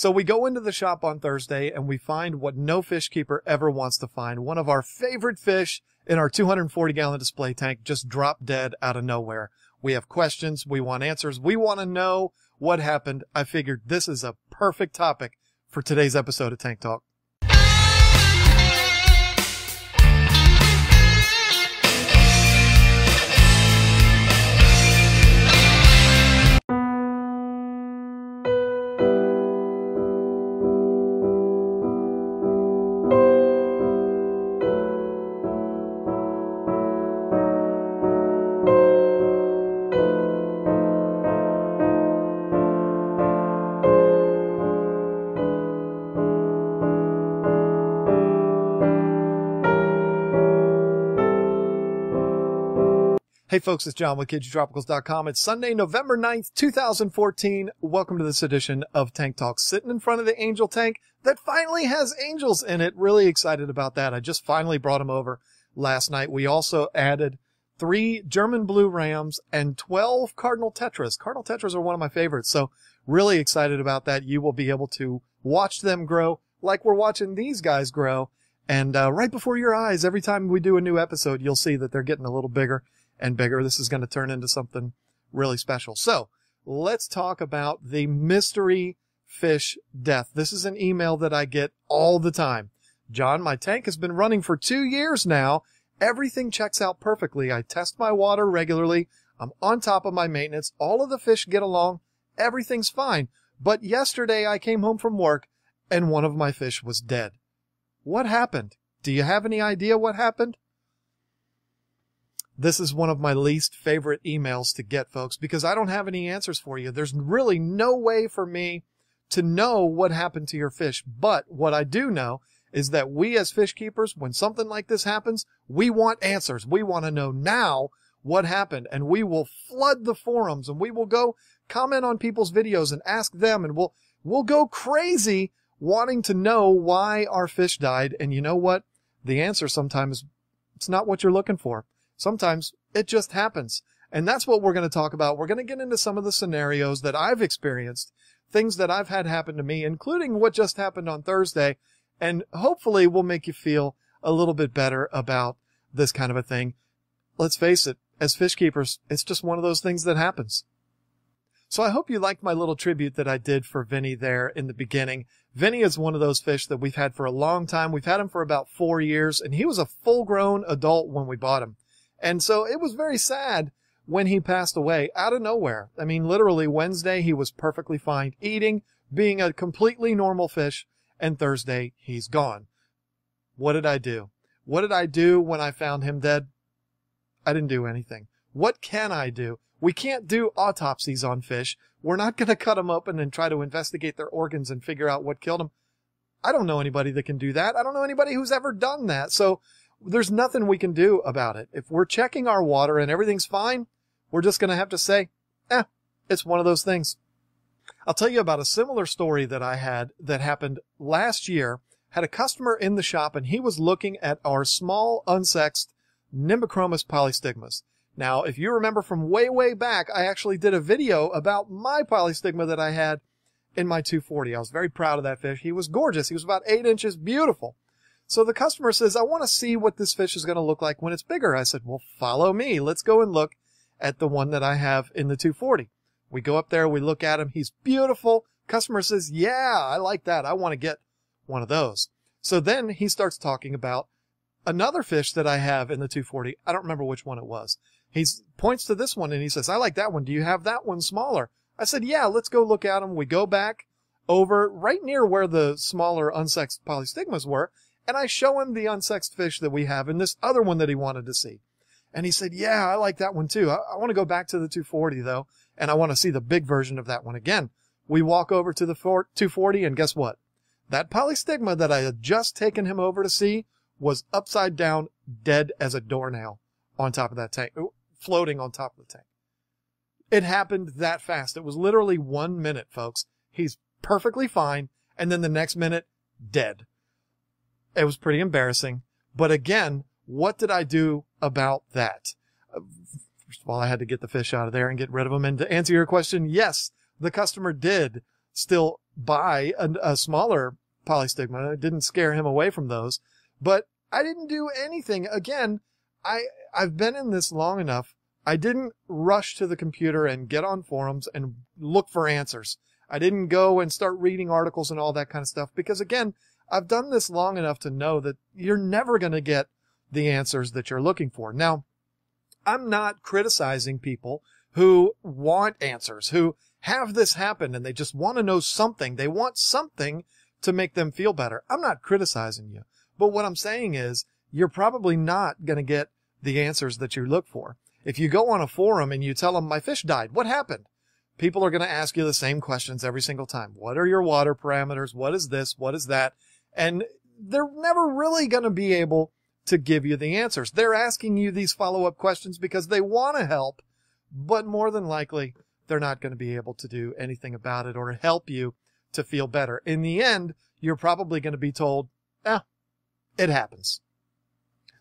So we go into the shop on Thursday and we find what no fish keeper ever wants to find. One of our favorite fish in our 240 gallon display tank just dropped dead out of nowhere. We have questions. We want answers. We want to know what happened. I figured this is a perfect topic for today's episode of Tank Talk. Hey folks, it's John with KGTropicals.com. It's Sunday, November 9th, 2014. Welcome to this edition of Tank Talk. Sitting in front of the Angel tank that finally has angels in it. Really excited about that. I just finally brought them over last night. We also added three German Blue Rams and 12 Cardinal Tetras. Cardinal Tetras are one of my favorites. So really excited about that. You will be able to watch them grow like we're watching these guys grow. And uh, right before your eyes, every time we do a new episode, you'll see that they're getting a little bigger and bigger. This is going to turn into something really special. So let's talk about the mystery fish death. This is an email that I get all the time. John, my tank has been running for two years now. Everything checks out perfectly. I test my water regularly. I'm on top of my maintenance. All of the fish get along. Everything's fine. But yesterday I came home from work and one of my fish was dead. What happened? Do you have any idea what happened? This is one of my least favorite emails to get, folks, because I don't have any answers for you. There's really no way for me to know what happened to your fish. But what I do know is that we as fish keepers, when something like this happens, we want answers. We want to know now what happened and we will flood the forums and we will go comment on people's videos and ask them and we'll, we'll go crazy wanting to know why our fish died. And you know what? The answer sometimes it's not what you're looking for. Sometimes it just happens. And that's what we're going to talk about. We're going to get into some of the scenarios that I've experienced, things that I've had happen to me, including what just happened on Thursday. And hopefully we'll make you feel a little bit better about this kind of a thing. Let's face it, as fish keepers, it's just one of those things that happens. So I hope you liked my little tribute that I did for Vinny there in the beginning. Vinny is one of those fish that we've had for a long time. We've had him for about four years and he was a full grown adult when we bought him. And so it was very sad when he passed away out of nowhere. I mean, literally Wednesday, he was perfectly fine eating, being a completely normal fish. And Thursday, he's gone. What did I do? What did I do when I found him dead? I didn't do anything. What can I do? We can't do autopsies on fish. We're not going to cut them open and try to investigate their organs and figure out what killed them. I don't know anybody that can do that. I don't know anybody who's ever done that. So there's nothing we can do about it. If we're checking our water and everything's fine, we're just going to have to say, eh, it's one of those things. I'll tell you about a similar story that I had that happened last year. Had a customer in the shop and he was looking at our small unsexed Nimbochromis polystigmas. Now, if you remember from way, way back, I actually did a video about my polystigma that I had in my 240. I was very proud of that fish. He was gorgeous. He was about eight inches beautiful. So the customer says, I want to see what this fish is going to look like when it's bigger. I said, well, follow me. Let's go and look at the one that I have in the 240. We go up there, we look at him. He's beautiful. Customer says, yeah, I like that. I want to get one of those. So then he starts talking about another fish that I have in the 240. I don't remember which one it was. He points to this one and he says, I like that one. Do you have that one smaller? I said, yeah, let's go look at him. We go back over right near where the smaller unsexed polystigmas were and I show him the unsexed fish that we have and this other one that he wanted to see. And he said, yeah, I like that one too. I, I want to go back to the 240 though, and I want to see the big version of that one again. We walk over to the 240 and guess what? That polystigma that I had just taken him over to see was upside down, dead as a doornail on top of that tank, floating on top of the tank. It happened that fast. It was literally one minute, folks. He's perfectly fine. And then the next minute, dead. It was pretty embarrassing. But again, what did I do about that? Uh, first of all, I had to get the fish out of there and get rid of them. And to answer your question, yes, the customer did still buy a, a smaller polystigma. It didn't scare him away from those, but I didn't do anything. Again, I, I've been in this long enough. I didn't rush to the computer and get on forums and look for answers. I didn't go and start reading articles and all that kind of stuff because again, I've done this long enough to know that you're never going to get the answers that you're looking for. Now, I'm not criticizing people who want answers, who have this happen and they just want to know something. They want something to make them feel better. I'm not criticizing you. But what I'm saying is you're probably not going to get the answers that you look for. If you go on a forum and you tell them my fish died, what happened? People are going to ask you the same questions every single time. What are your water parameters? What is this? What is that? And they're never really going to be able to give you the answers. They're asking you these follow up questions because they want to help, but more than likely, they're not going to be able to do anything about it or help you to feel better. In the end, you're probably going to be told, eh, it happens.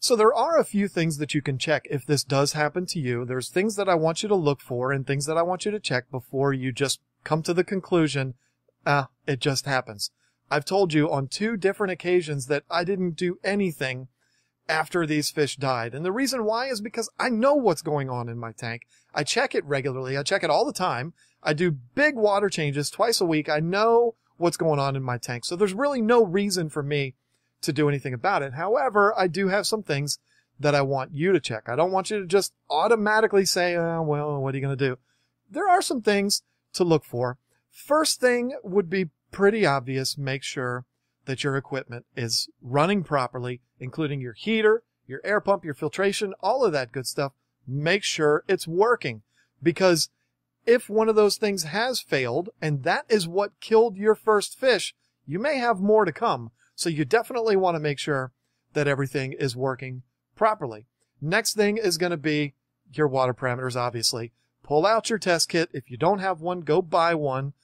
So there are a few things that you can check if this does happen to you. There's things that I want you to look for and things that I want you to check before you just come to the conclusion, ah, it just happens. I've told you on two different occasions that I didn't do anything after these fish died. And the reason why is because I know what's going on in my tank. I check it regularly. I check it all the time. I do big water changes twice a week. I know what's going on in my tank. So there's really no reason for me to do anything about it. However, I do have some things that I want you to check. I don't want you to just automatically say, oh, well, what are you going to do? There are some things to look for. First thing would be pretty obvious. Make sure that your equipment is running properly, including your heater, your air pump, your filtration, all of that good stuff. Make sure it's working because if one of those things has failed and that is what killed your first fish, you may have more to come. So you definitely want to make sure that everything is working properly. Next thing is going to be your water parameters, obviously. Pull out your test kit. If you don't have one, go buy one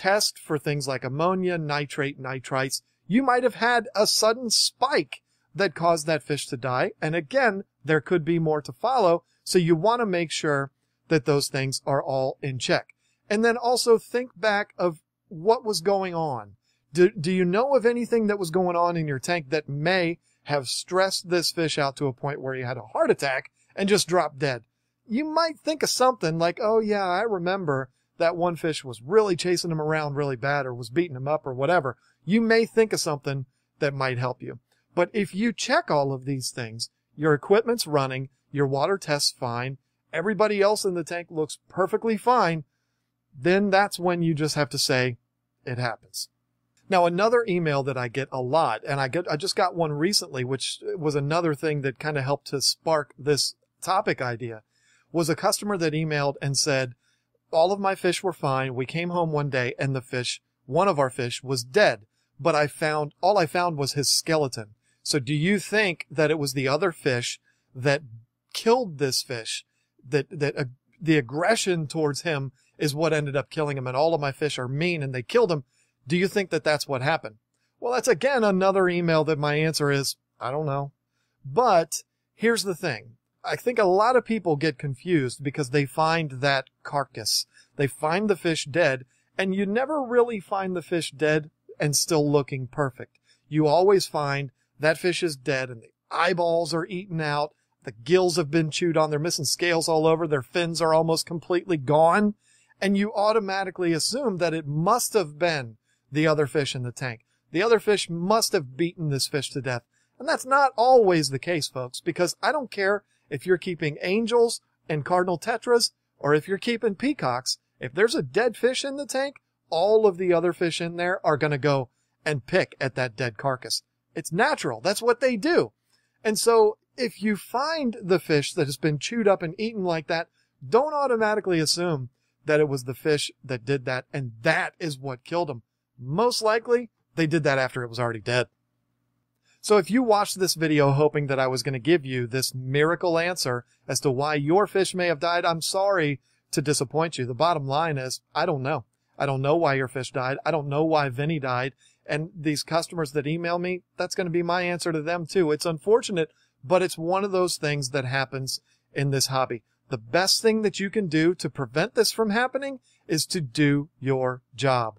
test for things like ammonia, nitrate, nitrites, you might have had a sudden spike that caused that fish to die. And again, there could be more to follow. So you want to make sure that those things are all in check. And then also think back of what was going on. Do, do you know of anything that was going on in your tank that may have stressed this fish out to a point where he had a heart attack and just dropped dead? You might think of something like, oh yeah, I remember that one fish was really chasing him around really bad or was beating him up or whatever, you may think of something that might help you. But if you check all of these things, your equipment's running, your water test's fine, everybody else in the tank looks perfectly fine, then that's when you just have to say, it happens. Now, another email that I get a lot, and I get, I just got one recently, which was another thing that kind of helped to spark this topic idea, was a customer that emailed and said, all of my fish were fine. We came home one day and the fish, one of our fish was dead, but I found, all I found was his skeleton. So do you think that it was the other fish that killed this fish? That, that uh, the aggression towards him is what ended up killing him and all of my fish are mean and they killed him. Do you think that that's what happened? Well, that's again another email that my answer is, I don't know. But here's the thing. I think a lot of people get confused because they find that carcass. They find the fish dead, and you never really find the fish dead and still looking perfect. You always find that fish is dead and the eyeballs are eaten out, the gills have been chewed on, they're missing scales all over, their fins are almost completely gone, and you automatically assume that it must have been the other fish in the tank. The other fish must have beaten this fish to death. And that's not always the case, folks, because I don't care if you're keeping angels and cardinal tetras, or if you're keeping peacocks, if there's a dead fish in the tank, all of the other fish in there are going to go and pick at that dead carcass. It's natural. That's what they do. And so if you find the fish that has been chewed up and eaten like that, don't automatically assume that it was the fish that did that and that is what killed him. Most likely, they did that after it was already dead. So if you watched this video hoping that I was going to give you this miracle answer as to why your fish may have died, I'm sorry to disappoint you. The bottom line is, I don't know. I don't know why your fish died. I don't know why Vinny died. And these customers that email me, that's going to be my answer to them too. It's unfortunate, but it's one of those things that happens in this hobby. The best thing that you can do to prevent this from happening is to do your job.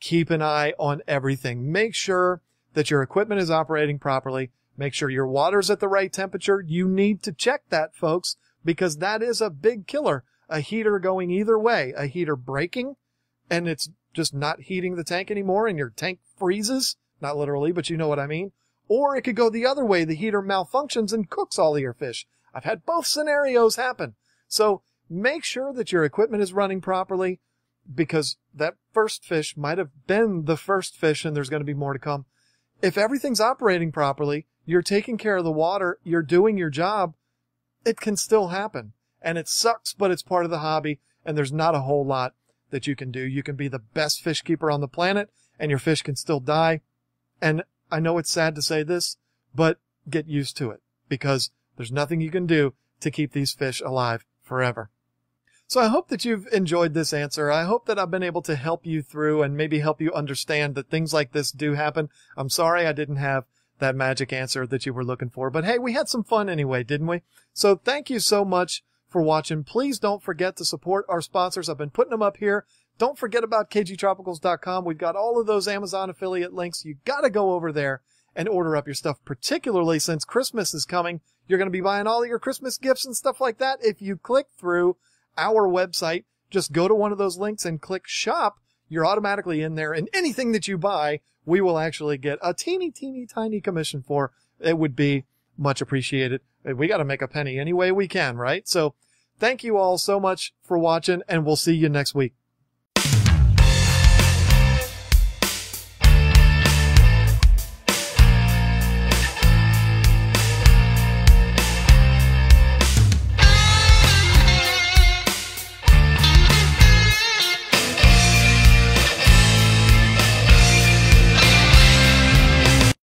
keep an eye on everything. Make sure that your equipment is operating properly. Make sure your water's at the right temperature. You need to check that, folks, because that is a big killer. A heater going either way, a heater breaking and it's just not heating the tank anymore and your tank freezes. Not literally, but you know what I mean. Or it could go the other way. The heater malfunctions and cooks all of your fish. I've had both scenarios happen. So make sure that your equipment is running properly because that first fish might have been the first fish and there's going to be more to come. If everything's operating properly, you're taking care of the water, you're doing your job, it can still happen. And it sucks, but it's part of the hobby and there's not a whole lot that you can do. You can be the best fish keeper on the planet and your fish can still die. And I know it's sad to say this, but get used to it because there's nothing you can do to keep these fish alive forever. So I hope that you've enjoyed this answer. I hope that I've been able to help you through and maybe help you understand that things like this do happen. I'm sorry I didn't have that magic answer that you were looking for, but hey, we had some fun anyway, didn't we? So thank you so much for watching. Please don't forget to support our sponsors. I've been putting them up here. Don't forget about kgtropicals.com. We've got all of those Amazon affiliate links. You got to go over there and order up your stuff, particularly since Christmas is coming. You're going to be buying all of your Christmas gifts and stuff like that. If you click through our website, just go to one of those links and click shop. You're automatically in there and anything that you buy, we will actually get a teeny, teeny, tiny commission for. It would be much appreciated. We got to make a penny any way we can, right? So thank you all so much for watching and we'll see you next week.